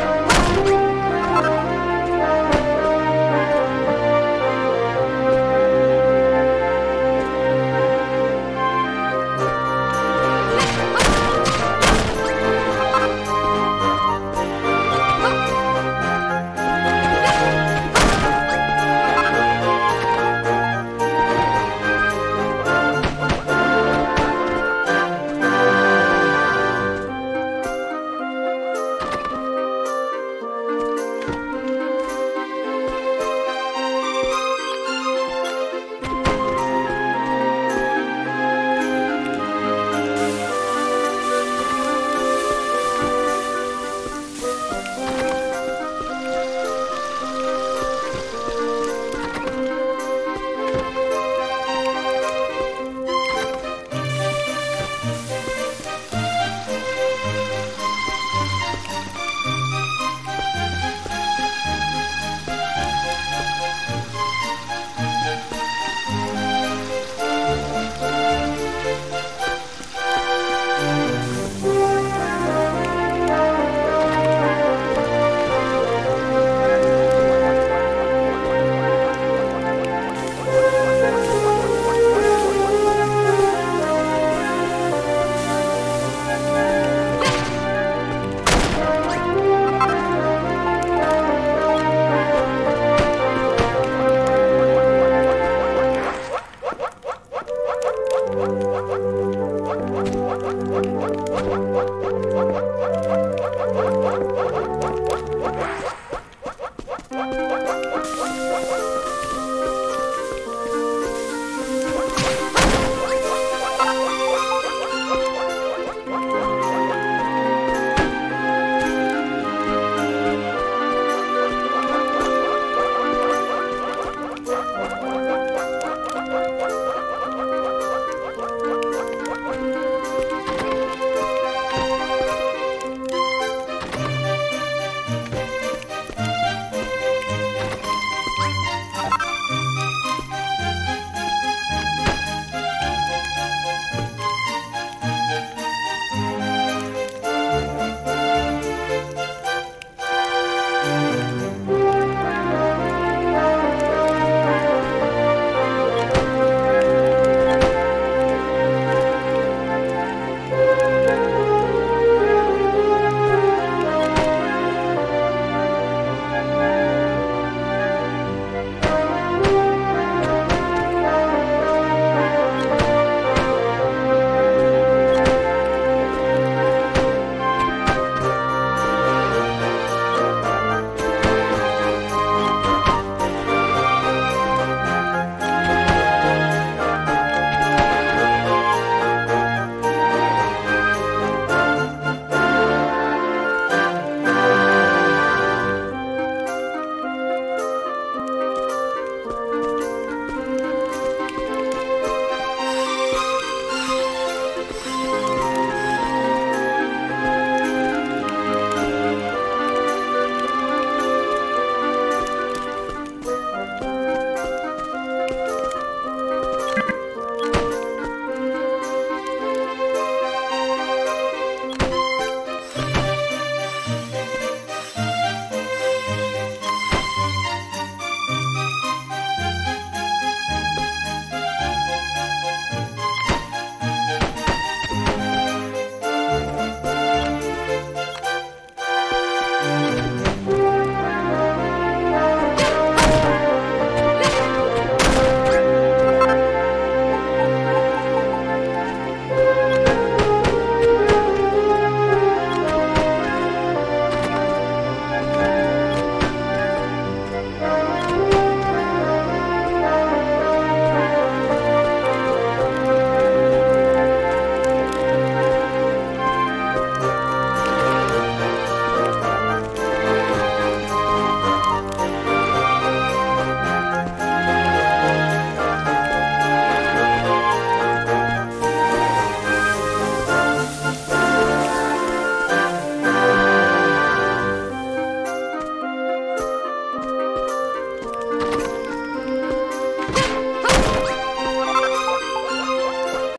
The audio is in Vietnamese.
Bye. What?